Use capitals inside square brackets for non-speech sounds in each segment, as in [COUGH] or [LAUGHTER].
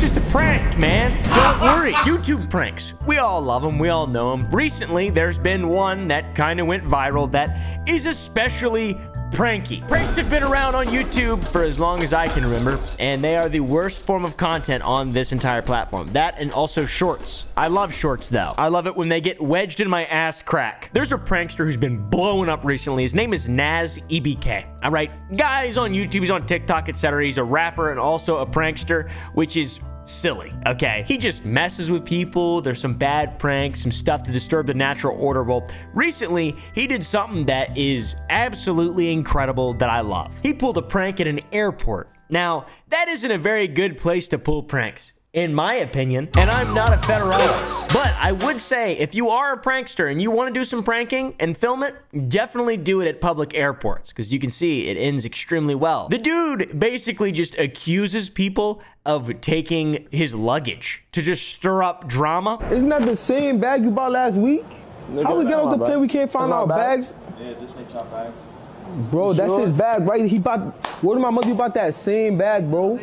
It's just a prank, man. Don't [LAUGHS] worry. YouTube pranks. We all love them. We all know them. Recently, there's been one that kind of went viral that is especially pranky. Pranks have been around on YouTube for as long as I can remember, and they are the worst form of content on this entire platform. That and also shorts. I love shorts, though. I love it when they get wedged in my ass crack. There's a prankster who's been blowing up recently. His name is Nas EBK. All right, guys on YouTube, he's on TikTok, etc. He's a rapper and also a prankster, which is silly, okay? He just messes with people. There's some bad pranks, some stuff to disturb the natural order. Well, recently, he did something that is absolutely incredible that I love. He pulled a prank at an airport. Now, that isn't a very good place to pull pranks in my opinion, and I'm not a federalist. But I would say if you are a prankster and you want to do some pranking and film it, definitely do it at public airports because you can see it ends extremely well. The dude basically just accuses people of taking his luggage to just stir up drama. Isn't that the same bag you bought last week? How we get off the plane? We can't find our bags. Yeah, this ain't your bag. Bro, that's his bag, right? He bought. Where did my mother bought that same bag, bro?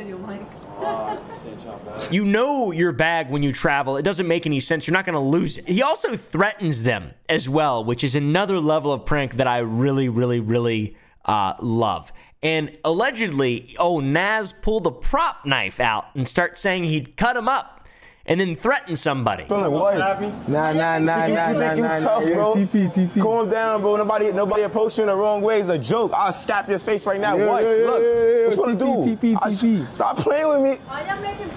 You know your bag when you travel. It doesn't make any sense. You're not going to lose it. He also threatens them as well, which is another level of prank that I really, really, really uh, love. And allegedly, oh, Nas pulled a prop knife out and start saying he'd cut him up and then threaten somebody. Feeling what? Happy? Nah, nah, nah, You nah, think nah, you nah, tough, nah. bro? TP, TP. Calm down, bro. Nobody, nobody approach you in the wrong way. It's a joke. I'll slap your face right now. Yeah, what? yeah, yeah, Look, yeah, yeah. what you want to do? TP, I- Stop playing with me.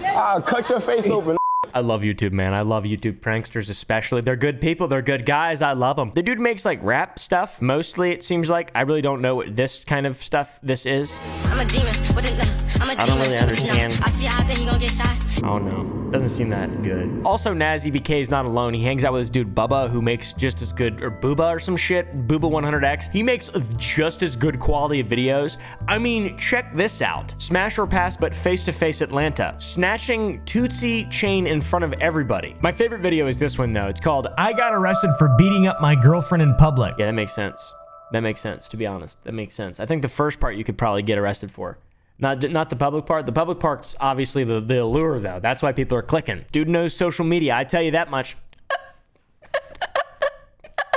I'll cut your face open. I love YouTube, man. I love YouTube pranksters, especially. They're good people. They're good guys. I love them. The dude makes like rap stuff, mostly, it seems like. I really don't know what this kind of stuff this is. I'm a demon with a I'm a I don't really understand. I see how then you gonna get shot. Oh no, doesn't seem that good. Also, Nas EBK is not alone. He hangs out with this dude Bubba, who makes just as good, or Booba or some shit, Booba 100X. He makes just as good quality of videos. I mean, check this out: Smash or Pass, but face-to-face Atlanta, snatching Tootsie chain in front of everybody. My favorite video is this one though. It's called "I Got Arrested for Beating Up My Girlfriend in Public." Yeah, that makes sense. That makes sense. To be honest, that makes sense. I think the first part you could probably get arrested for. Not, not the public part. The public part's obviously the, the allure, though. That's why people are clicking. Dude knows social media. I tell you that much.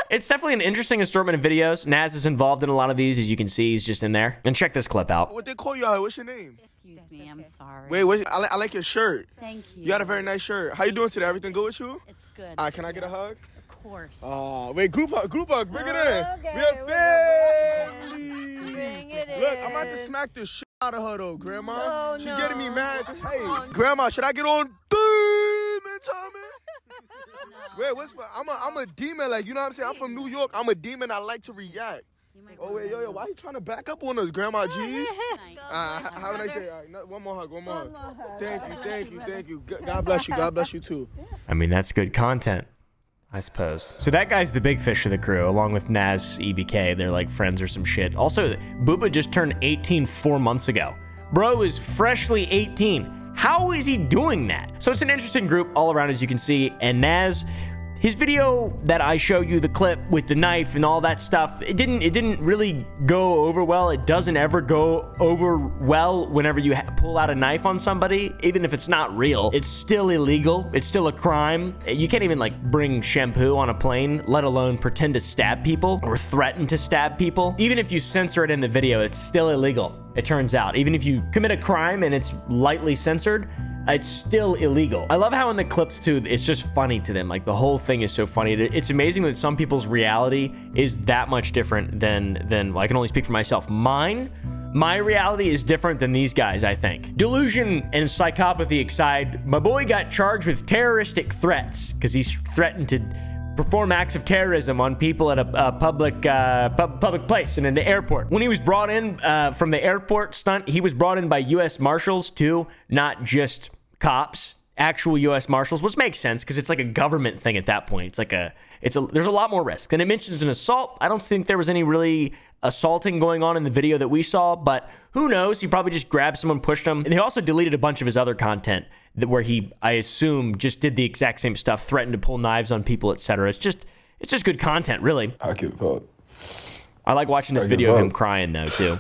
It's definitely an interesting assortment of videos. Nas is involved in a lot of these, as you can see. He's just in there. And check this clip out. What they call you out? What's your name? Excuse me, I'm sorry. Wait, what's, I, li- I like your shirt. Thank you. You got a very nice shirt. How you doing today? Everything good with you? It's good. Uh, can I get a hug? Of course. Oh, wait, group hug, group hug, bring it in. Okay, we are we're family. Bring it Look, I'm about to smack the shit out of her though, Grandma. No, She's no. getting me mad. Hey. Grandma, should I get on demon timing? [LAUGHS] Wait, what's for, I'm a I'm a demon, like you know what I'm saying? I'm from New York. I'm a demon. I like to react. Oh wait, yo, yo, why you trying to back up on us, Grandma [LAUGHS] G's? Uh, h- have a nice day. All right, one more hug, one more hug. Thank you, thank you, thank you. God bless you. God bless you too. I mean, that's good content, I suppose. So that guy's the big fish of the crew, along with Nas EBK. They're like friends or some shit. Also, Booba just turned 18 four months ago. Bro is freshly 18. How is he doing that? So it's an interesting group all around, as you can see. And Nas, his video that I showed you, the clip with the knife and all that stuff, it didn't it didn't really go over well. It doesn't ever go over well whenever you pull out a knife on somebody, even if it's not real. It's still illegal. It's still a crime. You can't even like bring shampoo on a plane, let alone pretend to stab people or threaten to stab people. Even if you censor it in the video, it's still illegal. It turns out, even if you commit a crime and it's lightly censored, it's still illegal. I love how in the clips too, it's just funny to them. Like the whole thing is so funny. It's amazing that some people's reality is that much different than than well, I can only speak for myself. Mine, my reality is different than these guys. I think delusion and psychopathy aside, my boy got charged with terroristic threats because he's threatened to perform acts of terrorism on people at a, a public uh, pub- public place and in the airport. When he was brought in uh, from the airport stunt, he was brought in by U.S. Marshals too, not just cops. Actual U.S. Marshals, which makes sense because it's like a government thing at that point. It's like a, it's a, there's a lot more risk. And it mentions an assault. I don't think there was any really assaulting going on in the video that we saw, but who knows? He probably just grabbed someone, pushed them. And he also deleted a bunch of his other content that where he, I assume, just did the exact same stuff, threatened to pull knives on people, etc. It's just, it's just good content, really. I give up. I like watching this I video of him crying though too.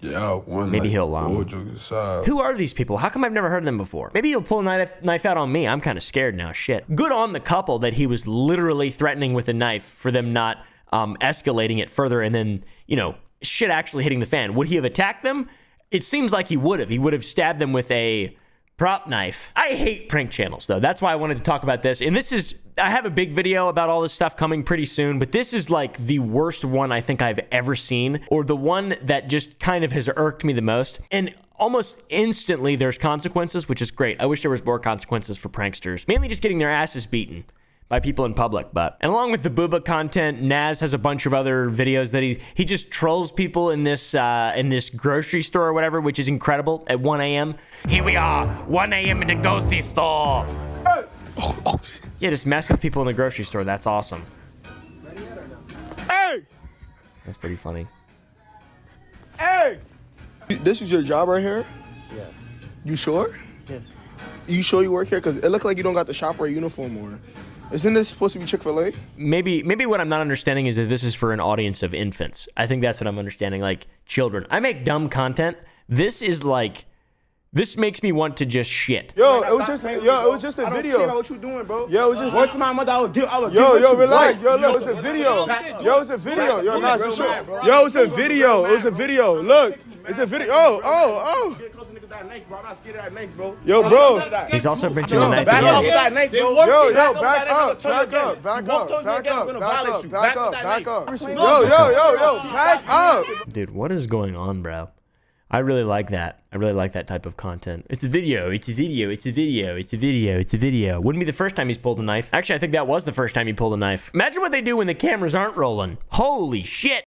Yeah, one. Maybe like, he'll llama. Jokes aside. Who are these people? How come I've never heard of them before? Maybe he'll pull a knife, knife out on me. I'm kind of scared now. Shit. Good on the couple that he was literally threatening with a knife for them not um, escalating it further and then, you know, shit actually hitting the fan. Would he have attacked them? It seems like he would have. He would have stabbed them with a prop knife. I hate prank channels though. That's why I wanted to talk about this. And this is I have a big video about all this stuff coming pretty soon, but this is like the worst one I think I've ever seen or the one that just kind of has irked me the most. And almost instantly there's consequences, which is great. I wish there was more consequences for pranksters. Mainly just getting their asses beaten by people in public. But and along with the Booba content, Nas has a bunch of other videos that he he just trolls people in this uh, in this grocery store or whatever, which is incredible. At 1 a.m. Here we are, 1 a.m. in the grocery store. Yeah, just mess with people in the grocery store. That's awesome. Hey, That's pretty funny. hey. This is your job right here. Yes. You sure? Yes. You sure you work here? Cause it look like you don't got the ShopRite uniform on. Isn't this supposed to be Chick Fil A? Maybe maybe what I'm not understanding is that this is for an audience of infants. I think that's what I'm understanding, like children. I make dumb content. This is like this makes me want to just shit. Yo, it was just yo, it was just a I don't video. care what you doing, bro. Yo, it was just Once my mother, I would give. I would Yo, give yo, what you relax. Yo, look, it's a video. Yo, it's a video. Yo, nah, it's a Yo, it's a video. It was a video. Look, it's a video. Oh, oh, Get close to niggas with that knife, bro. I'm not scared of that knife, bro. Yo, bro. He's also mentioning the knife Back up again. that knife, bro. Yo, yo, Back back up, up, back up, back up, back up, back up, back Back up, back up. Yo, yo, yo, yo, back up. Dude, what is going on, bro? I really like that. I really like that type of content. It's a video. It's a video. It's a video. It's a video. It's a video. Wouldn't be the first time he's pulled a knife. Actually, I think that was the first time he pulled a knife. Imagine what they do when the cameras aren't rolling. Holy shit.